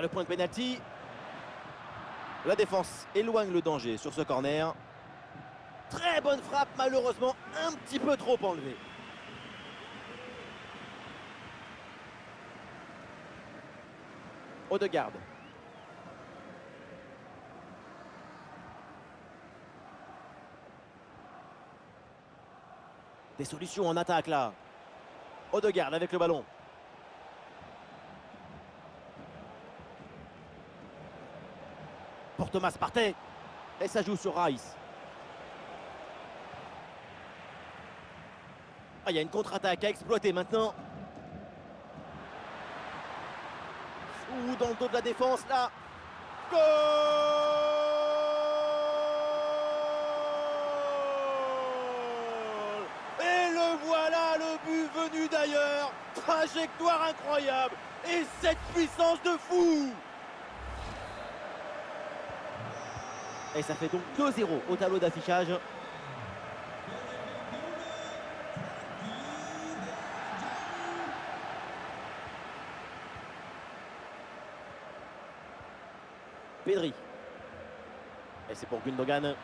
Le point de pénalty. La défense éloigne le danger sur ce corner. Très bonne frappe, malheureusement un petit peu trop enlevée. Odegaard. Des solutions en attaque là. Odegaard avec le ballon. Pour Thomas Partey. Et ça joue sur Rice. Ah, il y a une contre-attaque à exploiter maintenant. Ou dans le dos de la défense là. Goal Et le voilà, le but venu d'ailleurs. Trajectoire incroyable. Et cette puissance de fou Et ça fait donc 2-0 au tableau d'affichage. Pedri. Et c'est pour Gundogan.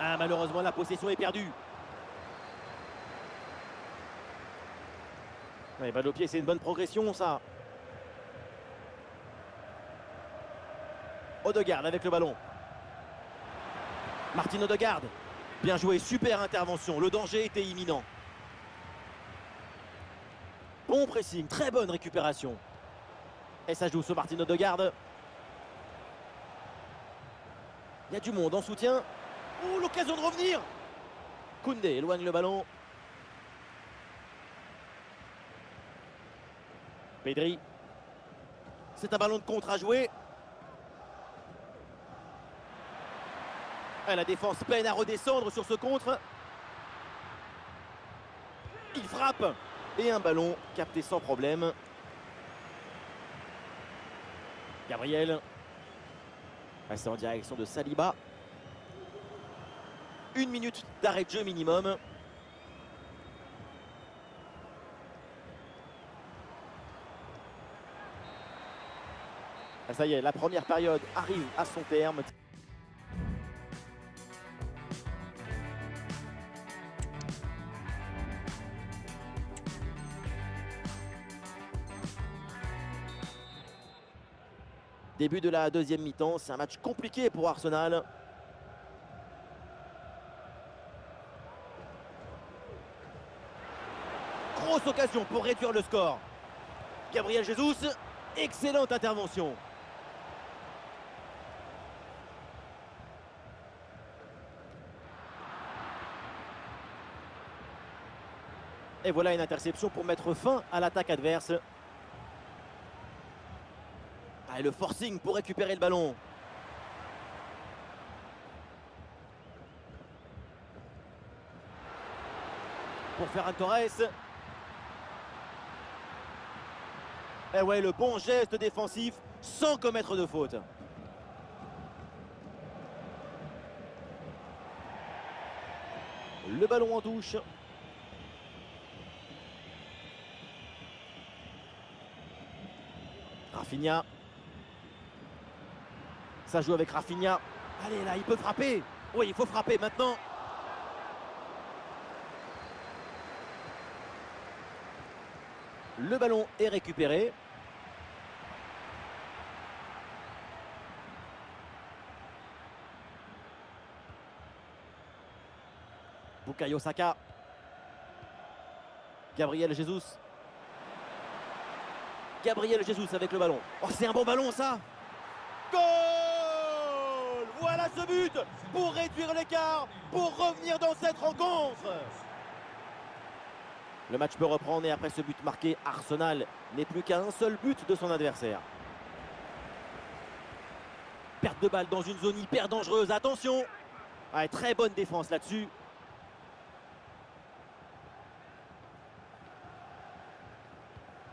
Ah, malheureusement, la possession est perdue. Ouais, balle au pied, c'est une bonne progression, ça. Odegaard avec le ballon. Martin Odegaard. Bien joué, super intervention. Le danger était imminent. Bon pressing, très bonne récupération. Et ça joue sur Martin Odegaard. Il y a du monde en soutien. Ouh, l'occasion de revenir Koundé éloigne le ballon. Pedri. C'est un ballon de contre à jouer. La défense peine à redescendre sur ce contre. Il frappe. Et un ballon capté sans problème. Gabriel. Passé en direction de Saliba. Une minute d'arrêt de jeu minimum. Ah, ça y est, la première période arrive à son terme. Début de la deuxième mi-temps, c'est un match compliqué pour Arsenal. Grosse occasion pour réduire le score. Gabriel Jesus, excellente intervention. Et voilà une interception pour mettre fin à l'attaque adverse. Et le forcing pour récupérer le ballon. Pour un Torres. Et ouais, le bon geste défensif sans commettre de faute. Le ballon en touche. Rafinha. Ça joue avec Rafinha. Allez, là, il peut frapper. Oui, il faut frapper maintenant. Le ballon est récupéré. Bukayo Saka. Gabriel Jesus. Gabriel Jesus avec le ballon. Oh, c'est un bon ballon ça Ce but pour réduire l'écart, pour revenir dans cette rencontre. Le match peut reprendre et après ce but marqué, Arsenal n'est plus qu'à un seul but de son adversaire. Perte de balle dans une zone hyper dangereuse, attention ah, Très bonne défense là-dessus.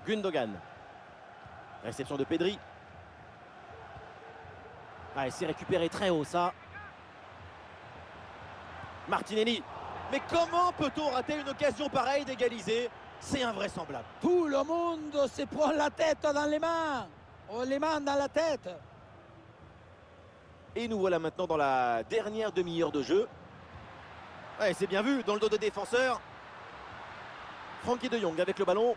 Gundogan. Réception de Pedri. Ah, c'est récupéré très haut ça. Martinelli. Mais comment peut-on rater une occasion pareille d'égaliser? C'est invraisemblable. Tout le monde se prend la tête dans les mains. Oh, les mains dans la tête. Et nous voilà maintenant dans la dernière demi-heure de jeu. Ouais, c'est bien vu, dans le dos de défenseur. Frankie de Jong avec le ballon.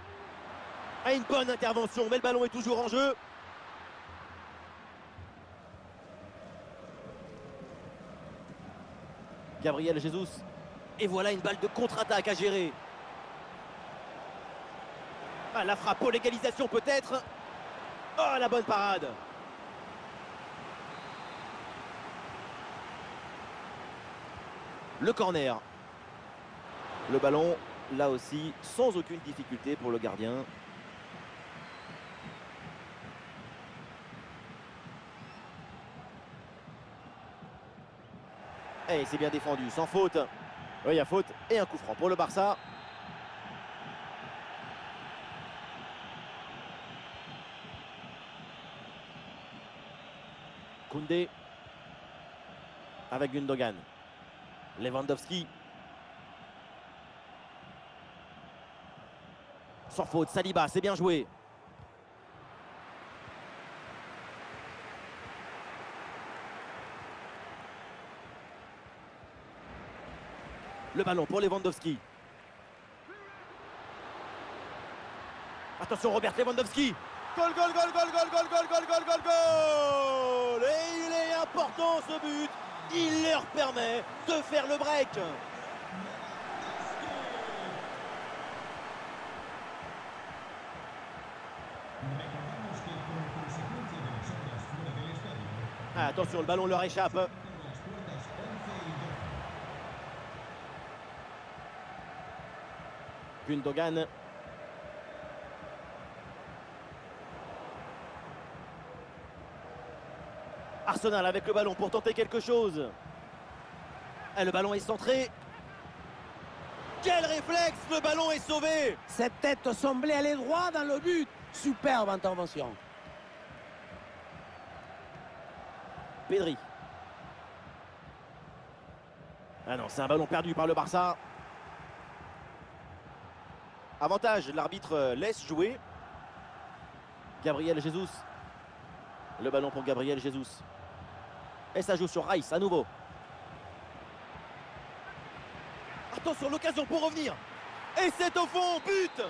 A une bonne intervention, mais le ballon est toujours en jeu. Gabriel Jesus. Et voilà une balle de contre-attaque à gérer. Ah, la frappe pour l'égalisation peut-être. Oh, la bonne parade. Le corner. Le ballon, là aussi, sans aucune difficulté pour le gardien. Et c'est bien défendu, sans faute. Oui, il y a faute et un coup franc pour le Barça. Koundé avec Gundogan. Lewandowski. Sans faute, Saliba, c'est bien joué. Le ballon pour Lewandowski. Attention Robert Lewandowski. Gol, gol, gol, gol, gol, gol, gol, gol, gol, gol Et il est important ce but. Il leur permet de faire le break. Ah, attention, le ballon leur échappe. Gundogan. Arsenal avec le ballon pour tenter quelque chose. Et le ballon est centré. Quel réflexe Le ballon est sauvé Cette tête semblait aller droit dans le but. Superbe intervention. Pedri. Ah non, c'est un ballon perdu par le Barça. Avantage, l'arbitre laisse jouer. Gabriel Jesus. Le ballon pour Gabriel Jesus. Et ça joue sur Rice à nouveau. Attention, l'occasion pour revenir. Et c'est au fond, but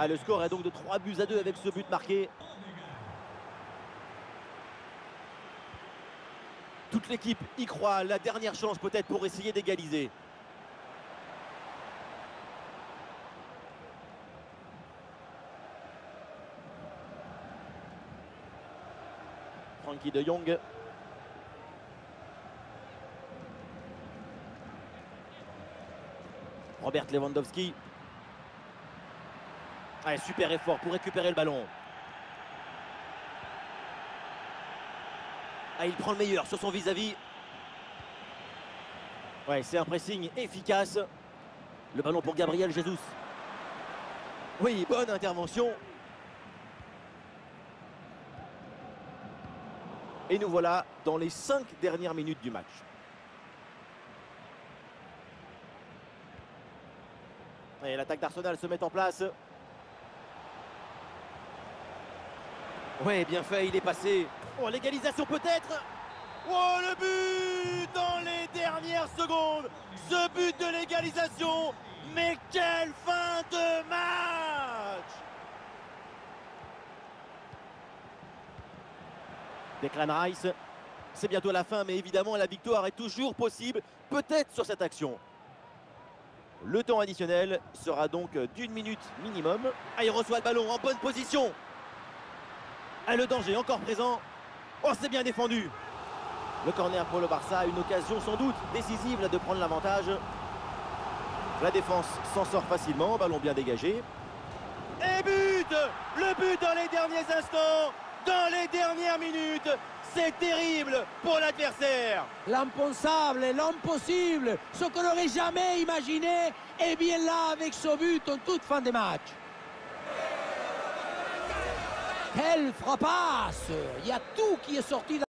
Ah, le score est donc de 3 buts à 2 avec ce but marqué. Toute l'équipe y croit. La dernière chance peut-être pour essayer d'égaliser. Frankie de Jong. Robert Lewandowski. Super effort pour récupérer le ballon. Ah, il prend le meilleur sur son vis-à-vis. Ouais, c'est un pressing efficace. Le ballon pour Gabriel Jesus. Oui, bonne intervention. Et nous voilà dans les cinq dernières minutes du match. Et l'attaque d'Arsenal se met en place. Ouais, bien fait, il est passé. Oh, l'égalisation peut-être Oh, le but dans les dernières secondes Ce but de l'égalisation Mais quelle fin de match Declan Rice, c'est bientôt la fin, mais évidemment la victoire est toujours possible, peut-être sur cette action. Le temps additionnel sera donc d'une minute minimum. Ah, il reçoit le ballon en bonne position. Ah, le danger encore présent. Oh, c'est bien défendu. Le corner pour le Barça, une occasion sans doute décisive de prendre l'avantage. La défense s'en sort facilement, ballon bien dégagé. Et but Le but dans les derniers instants dans les dernières minutes. C'est terrible pour l'adversaire. L'impensable, l'impossible, ce qu'on n'aurait jamais imaginé, est bien là avec ce but en toute fin de match. Quelle frappasse Il y a tout qui est sorti